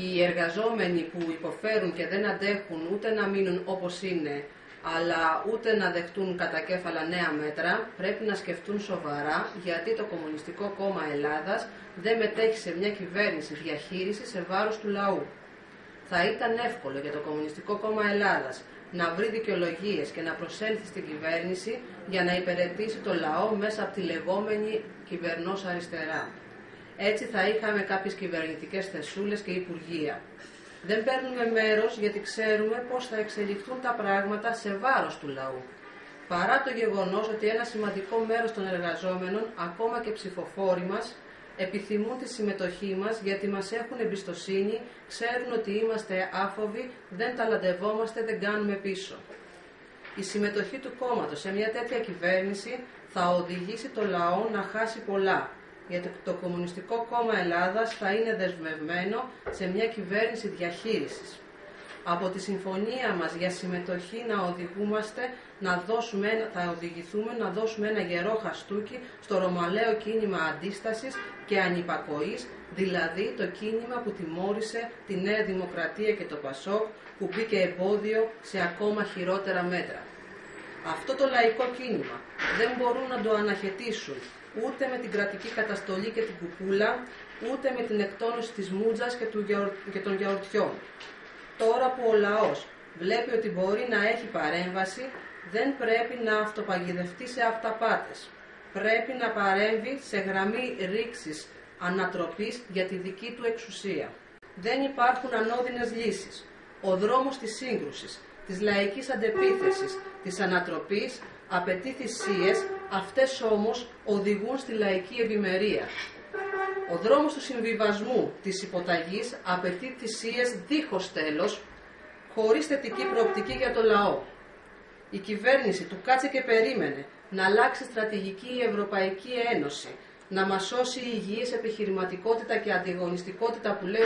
Οι εργαζόμενοι που υποφέρουν και δεν αντέχουν ούτε να μείνουν όπως είναι, αλλά ούτε να δεχτούν κατά κέφαλα νέα μέτρα, πρέπει να σκεφτούν σοβαρά γιατί το Κομμουνιστικό Κόμμα Ελλάδας δεν μετέχει σε μια κυβέρνηση διαχείριση σε βάρος του λαού. Θα ήταν εύκολο για το Κομμουνιστικό Κόμμα Ελλάδας να βρει δικαιολογίες και να προσέλθει στην κυβέρνηση για να υπηρετήσει το λαό μέσα από τη λεγόμενη κυβερνός αριστερά. Έτσι θα είχαμε κάποιες κυβερνητικές θεσούλες και υπουργεία. Δεν παίρνουμε μέρος γιατί ξέρουμε πώς θα εξελιχθούν τα πράγματα σε βάρος του λαού. Παρά το γεγονός ότι ένα σημαντικό μέρος των εργαζόμενων, ακόμα και ψηφοφόροι μας, επιθυμούν τη συμμετοχή μας γιατί μας έχουν εμπιστοσύνη, ξέρουν ότι είμαστε άφοβοι, δεν ταλαντευόμαστε, δεν κάνουμε πίσω. Η συμμετοχή του κόμματος σε μια τέτοια κυβέρνηση θα οδηγήσει το λαό να χάσει πολλά, γιατί το Κομμουνιστικό Κόμμα Ελλάδας θα είναι δεσμευμένο σε μια κυβέρνηση διαχείρισης. Από τη συμφωνία μας για συμμετοχή να οδηγούμαστε, να δώσουμε, θα οδηγηθούμε να δώσουμε ένα γερό χαστούκι στο ρωμαλαίο κίνημα αντίστασης και ανυπακοής, δηλαδή το κίνημα που τιμώρησε τη Νέα Δημοκρατία και το Πασόκ, που μπήκε εμπόδιο σε ακόμα χειρότερα μέτρα. Αυτό το λαϊκό κίνημα δεν μπορούν να το αναχαιτήσουν ούτε με την κρατική καταστολή και την κουκούλα, ούτε με την εκτόνωση της μούτζας και, του και των γιαουρτιών. Τώρα που ο λαός βλέπει ότι μπορεί να έχει παρέμβαση, δεν πρέπει να αυτοπαγιδευτεί σε αυταπάτες. Πρέπει να παρέμβει σε γραμμή ρήξης ανατροπής για τη δική του εξουσία. Δεν υπάρχουν ανώδυνες λύσεις. Ο δρόμος της σύγκρουσης, της λαϊκής αντεπίθεσης, της ανατροπής απαιτεί θυσίες, αυτές όμως οδηγούν στη λαϊκή ευημερία. Ο δρόμος του συμβιβασμού της υποταγής απαιτεί θυσίες δίχως τέλος, χωρίς θετική προοπτική για το λαό. Η κυβέρνηση του κάτσε και περίμενε να αλλάξει στρατηγική η Ευρωπαϊκή Ένωση, να μας σώσει η υγιής επιχειρηματικότητα και αντιγωνιστικότητα που λέει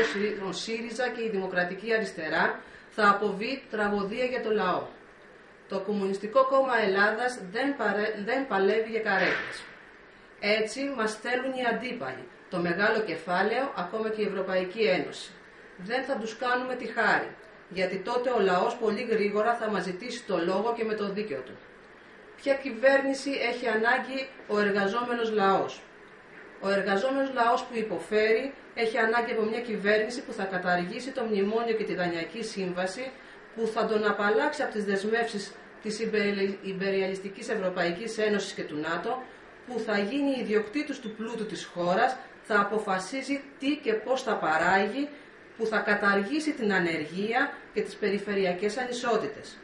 ο ΣΥΡΙΖΑ και η Δημοκρατική Αριστερά, θα αποβεί τραγωδία για το λαό. Το Κομμουνιστικό Κόμμα Ελλάδας δεν, δεν παλεύει για καρέκλες. Έτσι μας θέλουν οι αντίπαλοι, το μεγάλο κεφάλαιο, ακόμα και η Ευρωπαϊκή Ένωση. Δεν θα τους κάνουμε τη χάρη, γιατί τότε ο λαός πολύ γρήγορα θα μας ζητήσει το λόγο και με το δίκαιο του. Ποια κυβέρνηση έχει ανάγκη ο εργαζόμενος λαός; Ο εργαζόμενος λαός που υποφέρει έχει ανάγκη από μια κυβέρνηση που θα καταργήσει το μνημόνιο και τη δανειακή σύμβαση, που θα τον απαλλάξει από τις δεσμεύσεις της Ιμπεριαλιστικής Ευρωπαϊκής Ένωσης και του ΝΑΤΟ, που θα γίνει ιδιοκτήτης του πλούτου της χώρας, θα αποφασίζει τι και πώς θα παράγει, που θα καταργήσει την ανεργία και τις περιφερειακές ανισότητες.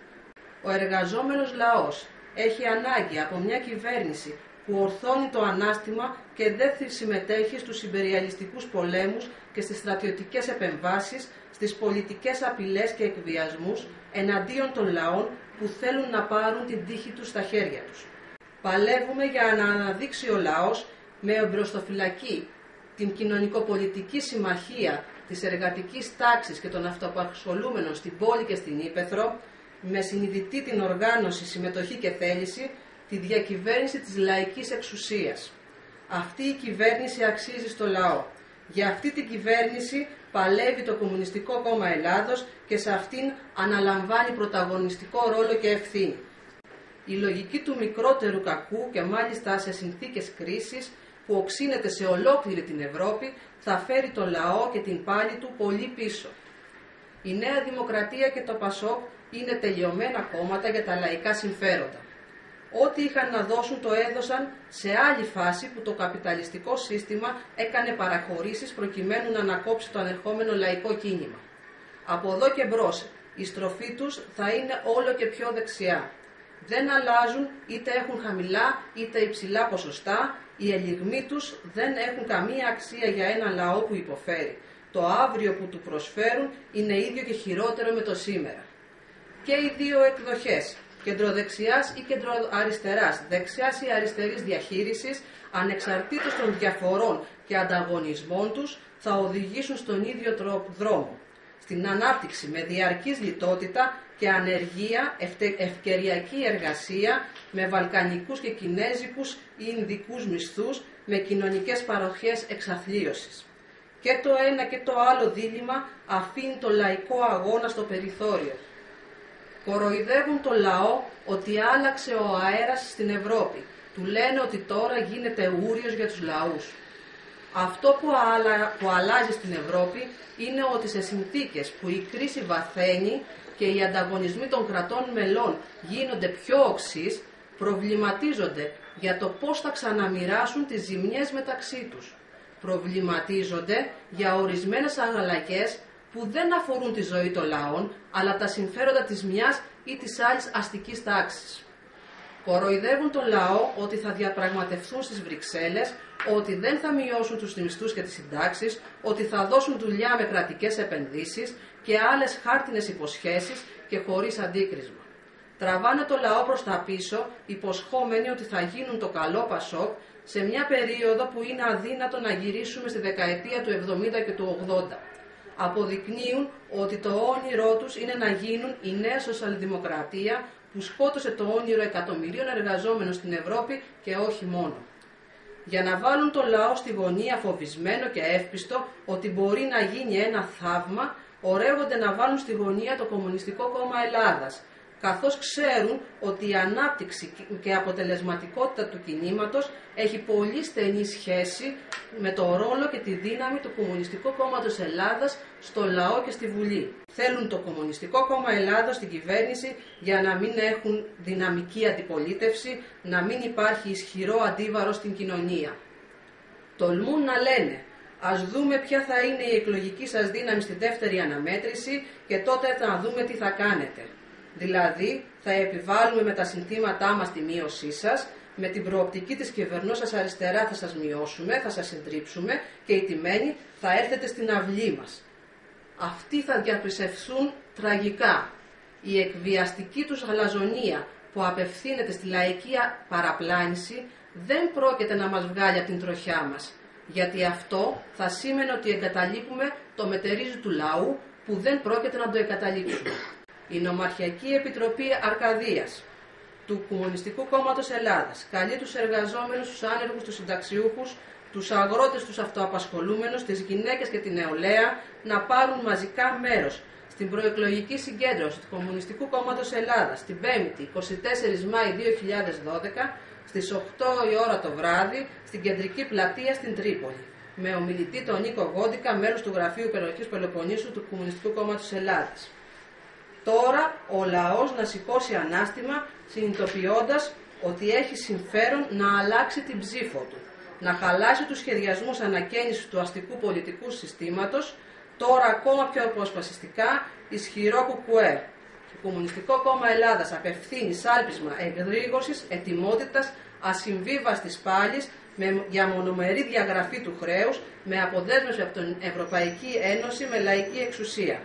Ο εργαζόμενος λαός έχει ανάγκη από μια κυβέρνηση που ορθώνει το ανάστημα και δεν συμμετέχει στους υπεριαλιστικούς πολέμους και στις στρατιωτικές επεμβάσεις, στις πολιτικές απειλές και εκβιασμούς εναντίον των λαών που θέλουν να πάρουν την τύχη τους στα χέρια τους. Παλεύουμε για να αναδείξει ο λαός με εμπροστοφυλακή την κοινωνικοπολιτική συμμαχία της εργατικής τάξης και των αυτοαπασχολούμενων στην πόλη και στην Ήπεθρο, με συνειδητή την οργάνωση, συμμετοχή και θέληση, τη διακυβέρνηση της λαϊκής εξουσίας. Αυτή η κυβέρνηση αξίζει στο λαό. Για αυτή την κυβέρνηση παλεύει το Κομμουνιστικό Κόμμα Ελλάδος και σε αυτήν αναλαμβάνει πρωταγωνιστικό ρόλο και ευθύνη. Η λογική του μικρότερου κακού και μάλιστα σε συνθήκες κρίσης που οξύνεται σε ολόκληρη την Ευρώπη θα φέρει το λαό και την πάλη του πολύ πίσω. Η Νέα Δημοκρατία και το Πασόκ είναι τελειωμένα κόμματα για τα λαϊκά συμφέροντα. Ό,τι είχαν να δώσουν το έδωσαν σε άλλη φάση που το καπιταλιστικό σύστημα έκανε παραχωρήσεις προκειμένου να ανακόψει το ανερχόμενο λαϊκό κίνημα. Από εδώ και μπρος, η στροφή τους θα είναι όλο και πιο δεξιά. Δεν αλλάζουν είτε έχουν χαμηλά είτε υψηλά ποσοστά, οι ελιγμοί τους δεν έχουν καμία αξία για ένα λαό που υποφέρει. Το αύριο που του προσφέρουν είναι ίδιο και χειρότερο με το σήμερα. Και οι δύο εκδοχές, κεντροδεξιάς ή κεντροαριστεράς, δεξιάς ή αριστερής διαχείρισης, ανεξαρτήτως των διαφορών και ανταγωνισμών τους, θα οδηγήσουν στον ίδιο δρόμο. Στην ανάπτυξη με διαρκής λιτότητα και ανεργία, ευκαιριακή εργασία, με βαλκανικούς και κινέζικους ή ινδικούς μισθούς, με κοινωνικές παροχές εξαθλίωσης. Και το ένα και το άλλο δίλημα αφήνει το λαϊκό αγώνα στο περιθώριο. Κοροϊδεύουν το λαό ότι άλλαξε ο αέρας στην Ευρώπη. Του λένε ότι τώρα γίνεται ούριος για τους λαούς. Αυτό που, που αλλάζει στην Ευρώπη είναι ότι σε συνθήκες που η κρίση βαθαίνει και οι ανταγωνισμοί των κρατών μελών γίνονται πιο οξύς, προβληματίζονται για το πώς θα ξαναμοιράσουν τις ζημιές μεταξύ τους. Προβληματίζονται για ορισμένες αγαλακές που δεν αφορούν τη ζωή των λαών, αλλά τα συμφέροντα της μιας ή της άλλης αστικής τάξης. Κοροϊδεύουν τον λαό ότι θα διαπραγματευτούν στις Βρυξέλλες, ότι δεν θα μειώσουν τους μισθούς και τις συντάξεις, ότι θα δώσουν δουλειά με κρατικές επενδύσεις και άλλες χάρτινες υποσχέσεις και χωρίς αντίκρισμα. Τραβάνε το λαό προς τα πίσω, υποσχόμενοι ότι θα γίνουν το καλό Πασόκ σε μια περίοδο που είναι αδύνατο να γυρίσουμε στη δεκαετία του 70 και του 80. Αποδεικνύουν ότι το όνειρό τους είναι να γίνουν η νέα σοσιαλδημοκρατία που σκότωσε το όνειρο εκατομμυρίων εργαζόμενων στην Ευρώπη και όχι μόνο. Για να βάλουν το λαό στη γωνία φοβισμένο και εύπιστο ότι μπορεί να γίνει ένα θαύμα, ορεύονται να βάλουν στη γωνία το Κομμουνιστικό Κόμμα Ελλάδας, καθώς ξέρουν ότι η ανάπτυξη και η αποτελεσματικότητα του κινήματος έχει πολύ στενή σχέση με το ρόλο και τη δύναμη του Κομμουνιστικού Κόμματος Ελλάδας στο λαό και στη Βουλή. Θέλουν το Κομμουνιστικό Κόμμα Ελλάδος στην κυβέρνηση για να μην έχουν δυναμική αντιπολίτευση, να μην υπάρχει ισχυρό αντίβαρο στην κοινωνία. Τολμούν να λένε Ας δούμε ποια θα είναι η εκλογική σας δύναμη στη δεύτερη αναμέτρηση και τότε θα δούμε τι θα κάνετε. Δηλαδή, θα επιβάλλουμε με τα συνθήματά μας τη μείωσή σας, με την προοπτική της κυβερνός σας αριστερά θα σας μειώσουμε, θα σας συντρίψουμε και οι τιμένοι θα έρθετε στην αυλή μας. Αυτοί θα διαπρισευθούν τραγικά. Η εκβιαστική τους αλαζονία που απευθύνεται στη λαϊκή παραπλάνηση δεν πρόκειται να μας βγάλει από την τροχιά μας, γιατί αυτό θα σήμαινε ότι εγκαταλείπουμε το μετερίζει του λαού που δεν πρόκειται να το εγκαταλείψουμε η Νομαρχιακή Επιτροπή Αρκαδίας του Κομμουνιστικού Κόμματος Ελλάδας καλεί τους εργαζόμενους, τους άνεργους, τους συνταξιούχους, τους αγρότες, τους αυτοαπασχολούμενους, τις γυναίκες και την νεολαία να πάρουν μαζικά μέρος στην προεκλογική συγκέντρωση του Κομμουνιστικού Κόμματος Ελλάδας την 5η 24 Μάη 2012 στις 8 η ώρα το βράδυ στην κεντρική πλατεία στην Τρίπολη με ομιλητή τον Νίκο Γόντικα, μέλος του Γραφείου Περιοχής Πελοποννήσου του Κομμουνιστικού Κόμματος Ελλάδας. Τώρα ο λαός να σηκώσει ανάστημα συνειδητοποιώντας ότι έχει συμφέρον να αλλάξει την ψήφο του, να χαλάσει τους σχεδιασμούς ανακαίνησης του αστικού πολιτικού συστήματος, τώρα ακόμα πιο αποσπασιστικά ισχυρό κουκουέ. Το Κομμουνιστικό Κόμμα Ελλάδας απευθύνει σάλπισμα εγρήγορσης, ετοιμότητας, ασυμβίβαστης πάλης, με, για μονομερή διαγραφή του χρέους, με αποδέσμευση από την Ευρωπαϊκή Ένωση με λαϊκή εξουσία.